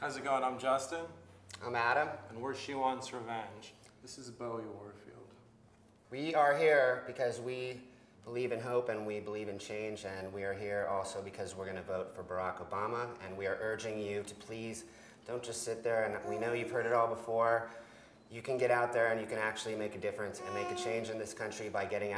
How's it going? I'm Justin, I'm Adam. and we're She Wants Revenge. This is Bowie Warfield. We are here because we believe in hope and we believe in change, and we are here also because we're going to vote for Barack Obama, and we are urging you to please don't just sit there and we know you've heard it all before. You can get out there and you can actually make a difference and make a change in this country by getting out.